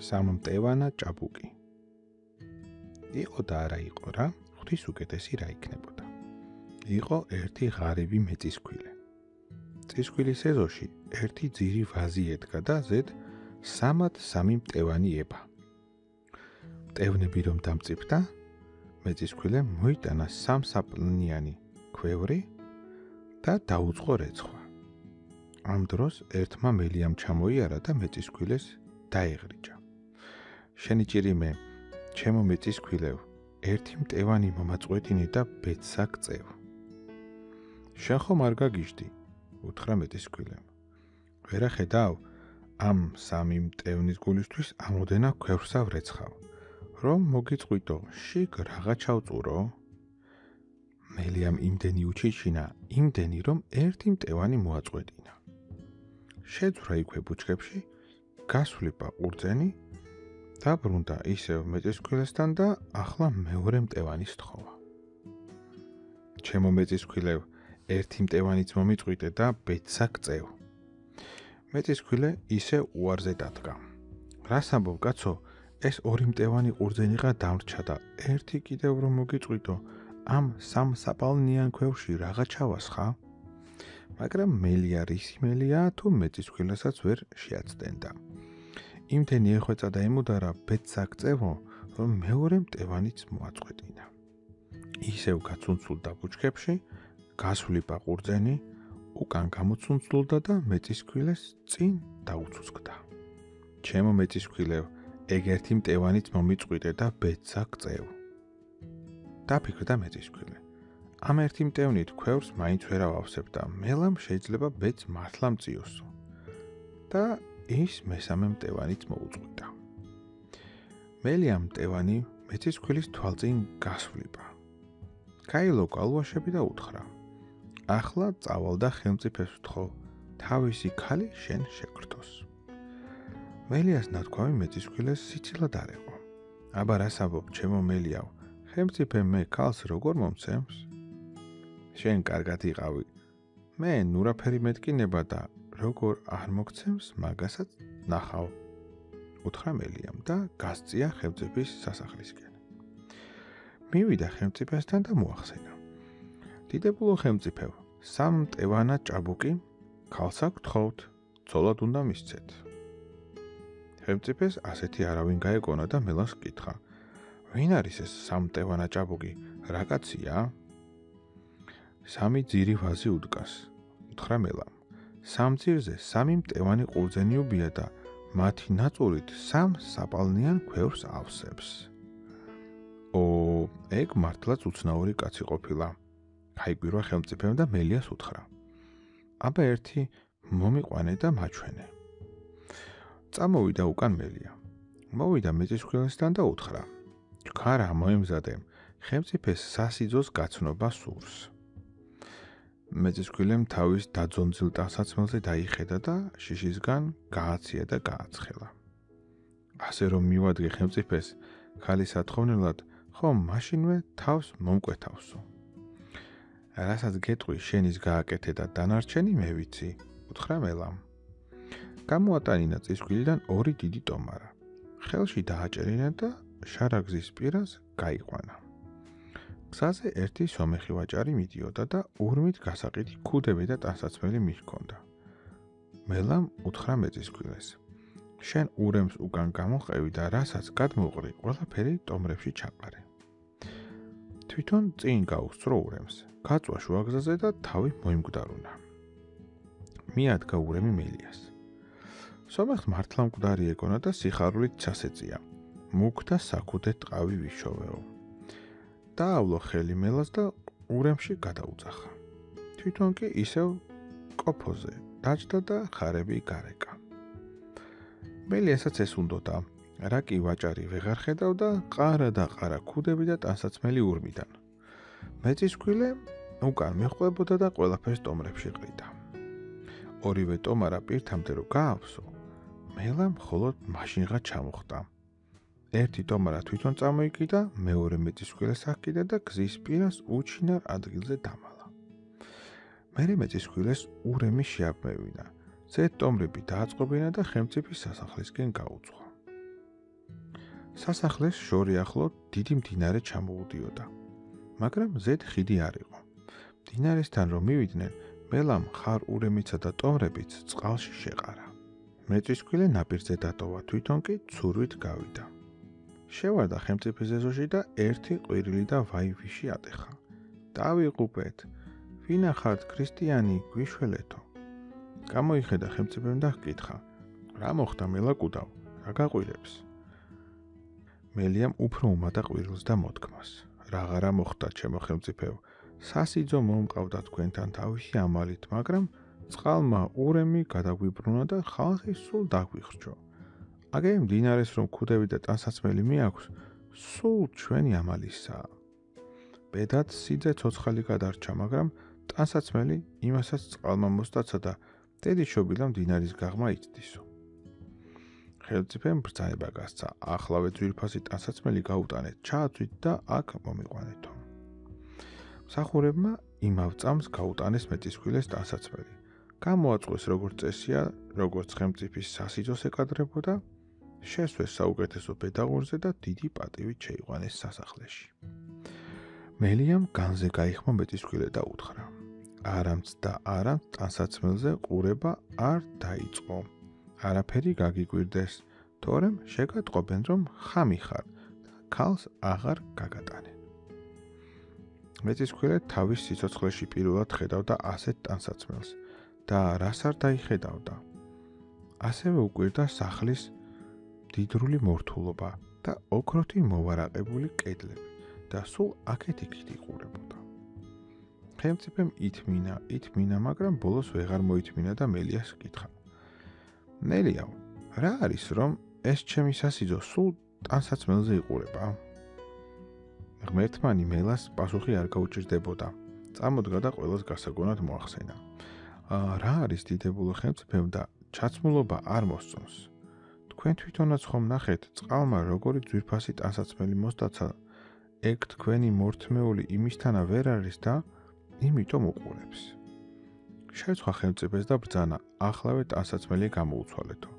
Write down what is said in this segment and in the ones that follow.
სამმტევანა ჭაბუკი. იყო და არა იყო რა ღვთის უკეთესი რა იქნებოდა. იყო ერთი ღარიბი მეწისქვილე წისქვილის ეზოში ერთი ძირი ვაზი ედგა და ზედ სამად სამი მტევანი ება მტევნები რომ დამწიფდა მეწისქვილე მოიტანა სამსაპლნიანი ქვევრი და დაუწყო რეცხვა. ამ დროს ერთმა მელიამ ჩამოიარა და მეწისქვილეს დაეღრიჭა შენი ჭირიმე ჩემო მეწის ქვილევ ერთი მტევანი მომაწყვეტინე და ბეცაკ წევ. შენ ხომ არ გაგიჟდი უთხრა მეწის ქვილემ ვერა ხედავ ამ სამი მტევნის გულისთვის ამოდენა ქვევრსა ვრეცხავ. რომ მოგიწყვიტო შიგ რაღა ჩავწურო. მელიამ იმდენი უჩიჩინა იმდენი რომ ერთი მტევანი მოაწყვეტინა. შეძვრა იქვე ბუჩქებში გასვლიპა ყურძენი დაბრუნდა ისევ მეწისქვილესთან და ახლა მეორე მტევანის თხოვა. ჩემო მეწისქვილევ, ერთი მტევანიც მომიწყვიტე და ბეცაკ წევ. მეწისქვილე ისე უარზე დადგა. რას ამბობ, კაცო? ეს ორი მტევანი ყურძენიღა დამრჩა და ერთი კიდევ რომ მოგიწყვიტო, ამ სამ საპალნიან ქვევრში რაღა ჩავასხა? მაგრამ მელია რისიმელია თუ მეწისქვილესაც ვერ შეაცდენდა. იმდენი ეხვეწა და ემუდარა ბეცაკ წევო, რომ მეორე მტევანიც მოაწყვეტინა. ისევ გაცუნცულდა ბუჩქებში, გასვლიპა ყურძენი, უკან გამოცუნცულდა და მეწისქვილეს წინ დაუცუცკდა. ჩემო მეწისქვილევ, ეგერთი მტევანიც მომიწყვიტე და ბეცაკ წევ. დაფიქრდა მეწისქვილე. ამ ერთი მტევნით ქვევრს მაინც ვერ ავავსებ და მელამ შეიძლება ბეც მართლა მწიოსო. და ის მესამე მტევანიც მოუწყვიტა. მელიამ მტევანი მეცის ქვილის თვალწინ გასვლიპა. კაილო კალვაშები და უთხრა: "ახლა წავალ და ხელმწიფეს ვთხო, თავისი ქალი შენ შეკრთოს." მელიას ნათქვამი მეცის ქვილეს სიცილად არეყო. აბა რას ამბობ, ჩემო მელიაო, ხელმწიფე მე ქალს როგორ მომცემს? შენ კარგად იყავი. მე ნურაფერი მეტკინება და როგორ არ მოგცემს მაგასაც ნახავ. უთხრა მელიამ და გასწია ხელმწიფის სასახლისკენ. მივიდა ხელმწიფესთან და მოახსენა. დიდებულო ხელმწიფევ სამ მტევანა ჭაბუკი ქალსა გთხოვთ ცოლად უნდა მისცეთ. ხელმწიფეს ასეთი არავინ გაეკონა და მელას კითხა ვინ არის ეს სამ მტევანა ჭაბუკი? რა კაცია სამი ძირი ვაზი უდგას. უთხრა მელამ სამძირზე სამი მტევანი ყურძენიუბია და მათი ნაწურით სამ საპალნიან ქვევრს ავსებს. ო, ეგ მართლაც უცნაური კაცი ყოფილა. ხაიგვირვა ხელმწიფემ და მელიას უთხრა. აბა ერთი მომიყვანე და მაჩვენე. წამოვიდა უკან მელია. მოვიდა მეწისქვილესთან და უთხრა: "ქარა მოემზადე, ხელმწიფეს სასიძოს გაცნობა სურს." მეწისქვილემ თავის დაძონძილ ტასაცმელზე დაიხედა და შიშისგან გააცია და გააცხელა. ასე რომ მივადგე ხელმწიფეს ხალის ათხოვნელად, ხომ მაშინვე თავს მომკვეთავსო. რასაც გეტყვი შენის გააკეთე და დანარჩენი მე ვიცი, უთხრა მელამ. გამოატანინა წისქვილიდან ორი დიდი ტომარა. ხელში დააჭერინა და შარაგზის პირას გაიყვანა. გზაზე ერთი სომეხი ვაჭარი მიდიოდა და ურმით გასაყიდი ქუდები და ტანსაცმელი მიჰქონდა. მელამ უთხრა მეწისქვილეს: შენ ურემს უკან გამოყევი და რასაც გადმოყრი, ყველაფერი ტომრებში ჩაყარე. თვითონ წინ გაუსწრო ურემს, გაწვა შუაგზაზე და თავი მოიმკვდარუნა. მიადგა ურემი მელიას. სომეხს მართლა მკვდარი ეკონა და სიხარულით ჩასეწია. მუქ და საქუდე ტყავი ვიშოვეო. დაავლო ხელი მელას და ურემში გადაუძახა. თვითონ კი ისევ კოფოზე დაჭდა და ხარები გარეკა. მელიასაც ეს უნდოდა, რა კი ვაჭარი ვეღარ ხედავდა, ყარა და ყარა ქუდები და ტანსაცმელი ურმიდან. მეწისქვილე უკან მეხვდებოდა და ყველაფერს ტომრებში ყრიდა. ორივე ტომარა პირთამდე რო გაავსო, მელა მხოლოდ მაშინღა ჩამოხდა. ერთი ტომარა თვითონ წამოიკიდა, მეორე მეწისქვილეს აკიდა და გზის პირას უჩინარ ადგილზე დამალა. მერე მეწისქვილეს ურემი შეაბმევინა. ზეთ ტომრები დააწყობინა და ხელმწიფის სასახლისკენ გაუძღვა. სასახლეს შორი ახლო დიდი მდინარე ჩამოუდიოდა. მაგრამ ზედ ხიდი არ იყო. მდინარესთან რომ მივიდნენ, მელამ ხარ ურემიცა და ტომრებიც წყალში შეყარა. მეწისქვილე ნაპირზე დატოვა, თვითონ კი ცურვით გავიდა. შევარდა ხელმწიფის ეზოში და ერთი ყვირილი და ვაივიში ატეხა. დავიყუპეთ. ვინა ხართ ქრისტიანი, გვიშველეთო. გამოიხედა ხელმწიფემ და ჰკითხა: რა მოხდა მელაკუდავ? რა გაყვირებს? მელიამ უფრო უმატა ყვირილს და მოთქმას. რაღარა მოხდა ჩემო ხელმწიფეო? სასიძო მომყავდა თქვენთან თავისი ამალით, მაგრამ წყალმა ურემი გადაგვიბრუნა და ხალხი სულ დაგვიხრჩო. აგე მდინარეს რომ ქუდები და ტანსაცმელი მიაქვს, სულ ჩვენი ამალისაა. ბედად სიძე ცოცხალი გადარჩა, მაგრამ ტანსაცმელი იმასაც წყალმა მოსტაცა და დედი შობილა მდინარის გაღმა იწდისო. ხელმწიფემ ბრძანება გასცა, ახლავე ძვირფასი ტანსაცმელი გაუტანეთ, ჩააწვით და აქ მომიყვანეთო. მსახურებმა იმავ წამს გაუტანეს მეტისქვილეს ტანსაცმელი. გამოაწყვეს როგორც წესია, როგორც ხელმწიფის სასიძოს ეკადრებოდა, შესვეს საუკეთესო პედაგოგზე და დიდი პატივით შეიყვანეს სასახლეში. მელიამ განზე გაიხმა მეტისქვილე და უთხრა: არამც და არამ ტანსაცმელზე ყურება არ დაიწყო. არაფერი გაგიკვირდეს, თორემ შეგატყობენ რომ ხამი ხარ და ქალს აღარ გაგატანე. მეტისქვილე თავის სიცოცხლეში პირველად ხედავდა ასეთ ტანსაცმელს. და რას არ დაიხედავდა. ასევე უკვირდა სახლის დიდრული მორთულობა და ოქროთი მოვარაყებული კედლები და სულ აქეთ-იქით იყურებოდა. ხელმწიფემ ითმინა, ითმინა, მაგრამ ბოლოს ვეღარ მოითმინა და მელიას კითხა. მელიაო, რა არის რომ ეს ჩემი სასიძო სულ ტანსაცმელზე იყურება? ღმერთმანი მელას პასუხი არ გაუჭირდებოდა. წამოდგა და ყოველს გასაგონად მოახსენა. რა არის დიდებულო ხელმწიფემ და ჩაცმულობა არ მოსწონს. თქვენ თვითონაც ხომ ნახეთ, წყალმა როგორი ძვირფასი ტანსაცმელი მოსდაცა, ეგ თქვენი მორთმეული იმისთანა ვერ არის და იმიტომ უყურებს. შეცვლა ხელმწიფეს და ბრძანა, ახლავე ტანსაცმელი გამოუცვალეთო.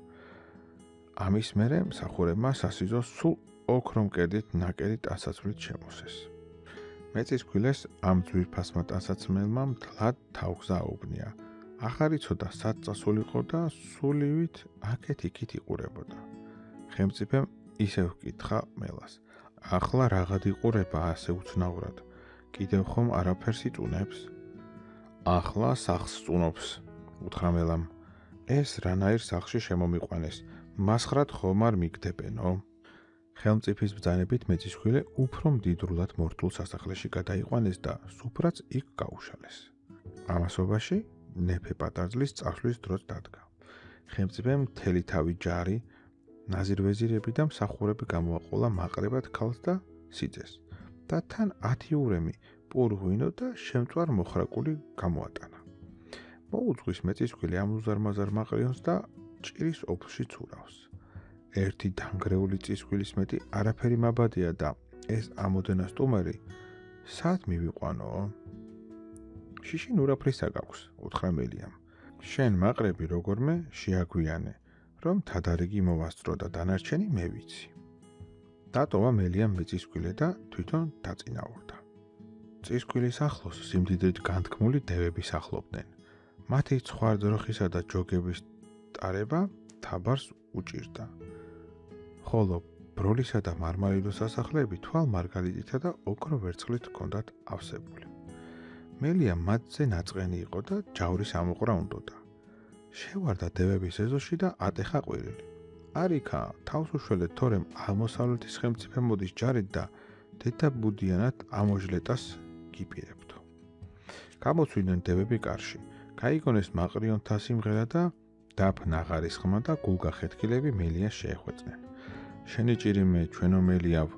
ამის მერე მსახურებმა სასიზო სულ ოქრომ კედით ნაკერი ტანსაცმლით შემოსეს. მეცის ქვილეს ამ ძვირფასმა ტანსაცმელმა მთლად თავგზა აუბნია. ახარ იცოდა სად წასულიყო და სულივით აქეთ-იქით იყურებოდა. ხემწიფემ ისევ კითხა მელას: ახლა რაღაც იყურება ასე უცნაურად? კიდევ ხომ არაფერს იწუნებს? ახლა სახს წუნობს, უთხრა მელამ. ეს რანაირ სახში შემომიყვანეს? მასხრად ხომ არ მიგდებენო? ხელმწიფის ბრძანებით მეცისხვილე უფრო მდიდრულად მორთულ სასახლეში გადაიყვანეს და სუფრაც იქ გაუშალეს. ამასობაში ნეფე პატარძლის წასვლის დროც დადგა. ხელმწიფემ მთელი თავი ჯარი, ნაზირვეზირები და მსახურები გამოაყოლა მაყრებად ქალს და სიძეს. და თან 10 ურემი პურღვინო და შემწვარ მოხრაკული გამოატანა. მოუძღვის მეწისქვილი ამუზარმაზარ მაყრიონს და ჭირის ოფში ცურავს. ერთი დამგრეული წისქვილის მეტი არაფერი მაბადია და ეს ამოდენა სტუმარი სად მივიყვანო? შიში ნურაფრისა გაქვს, უთხრა მელიამ. შენ მაყრები როგორმე შეაგვიანე, რომ თადარიგი მოვასწრო და დანარჩენი მე ვიცი. დატოვა მელიამ მეწისკვილე და თვითონ დაწინაურდა. წისკვილის ახლოს სიმდიდრით განთქმული დევები სახლობდნენ. მათი ცხვარდროხისა და ჯოგების ტარება თაბარს უჭირდა. ხოლო ბროლისა და მარმარილოს სასახლეები თვალ მარგალიტითა და ოქრო ვერცხლით ჰქონდათ ავსებული. მელია მათზე ნაწყენი იყო და ჯავრის ამოყრა უნდოდა. შევარდა დევების ეზოში და ატეხა ყვირილი. არიქა თავს უშველეთ თორემ აღმოსავლეთის ხელმწიფე მოდის ჯარით და დედა ბუდიანად ამოჟლეტას გიპირებთო. გამოცვიდნენ დევები კარში. გაიგონეს მაყრიონთა სიმღერა და დაფნაღარის ხმა და გულგახეთქილები მელიას შეეხვეწნენ. შენი ჭირიმე ჩვენო მელიავ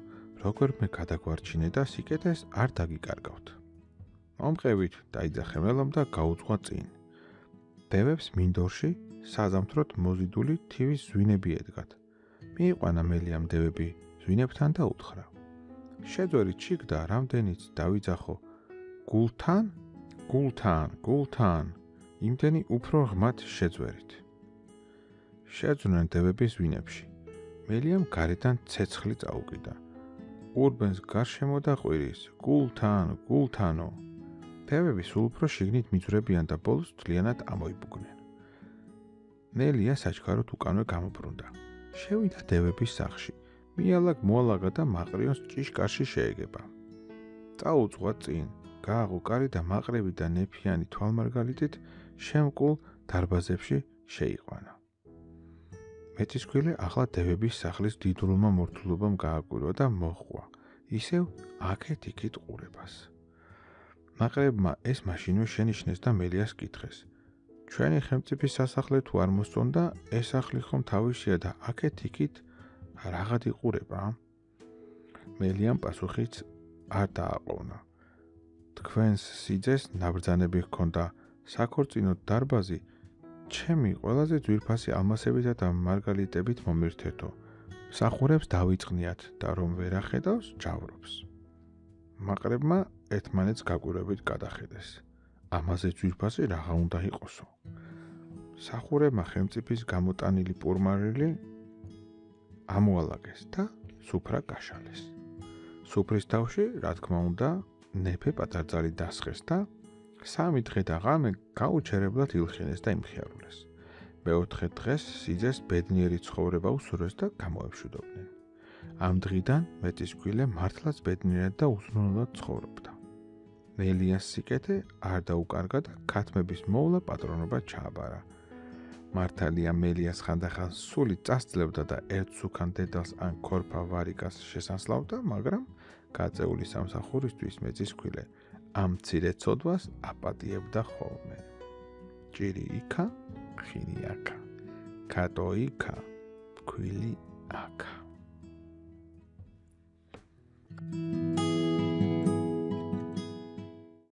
როგორ მე გადაგვარჩინე და სიკეთეს არ დაგიკარგავთ. მომყევით დაიძახე მელომ და გაუძღვა წინ. დევებს მინდორში საზამთროთ მოზიდული თივის ზვინები ედგათ. მიიყვანა მელიამ დევები ზვინებთან და უთხრა: შეძვერი ჩიგდა რამდენიც დავიძახო გულთან, გულთან, გულთან, იმდენი უფრო ღმათ შეძვერით. შეძვნენ დევები ზვინებში. მელიამ გარედან ცეცხლი წაუკიდა. ურბენს გარშემო და ყვირის, გულთან, გულთანო. თევები სულ უფრო შიგნით მიძრებიან და ბოლოს თლიანად ამოიბუგნენ. მელია საჩქაროთ უკანვე გამობრუნდა. შევიდა დევების სახში. მიალაგ მოალაგა და მაყრიონს ჭიშკარში შეეგება. წაუძღვა წინ, გააღო კარი და მაყრები და ნეფიანი თვალმარგალიტით შემკულ დარბაზებში შეიყვანა. მეტისქვილი ახლა დევების სახლის დიდრულმა მორთულობამ გააკვირვა და მოხვა. ისევ აქეთ-იქით ყურებას. მაყრებმა ეს მაშინვე შენიშნეს და მელიას კითხეს: ჩვენი ხელმწიფის სასახლე თუ არ მოსწონდა, ეს სახლი ხომ თავისია და აქეთ-იქით რაღაც იყურება? მელიამ პასუხიც არ დააყოვნა. თქვენს სიძეს ნაბრძანები ჰქონდა საქორწინო დარბაზი ჩემი ყველაზე ძვირფასი ალმასებითა და მარგალიტებით მომირთეთო. სახურებს დავიწყნიათ და რომ ვერ ახედავს, ჯავრობს. მაყრებმა ერთმანეთს გაკვირვებით გადახედეს. ამაზე ძვირფასი რაღა უნდა იყოსო. სახურებმა ხელმწიფის გამოტანილი პურმარილი ამოალაგეს და სუფრა გაშალეს. სუფრის თავში, რა თქმა უნდა, ნეფე პატარძალი დასხეს და სამი დღე და ღამე გაუჩერებლად ილხინეს და იმხიარულეს. მეოთხე დღეს სიძეს ბედნიერი ცხოვრება უსურვეს და გამოეშვიდობდნენ. ამ დღიდან მეტისქვილე მართლაც ბედნიერად და უზრუნველად ცხოვრობდა. მელიას სიკეთე არ დაუკარგა და ქათმების მოვლა პატრონობა ჩააბარა. მართალია მელიას ხანდახან სული წასწლებდა და ერთ სუკან დედალს ან ქორფა ვარიკას შესანსლავდა, მაგრამ გაწეული სამსახურისთვის მეწისქვილე ამ ცირე ცოდვას აპატიებდა ხოლმე. ჭირი იქა, ხინი აქა. კატო იქა, ქვილი აქა. Thank you.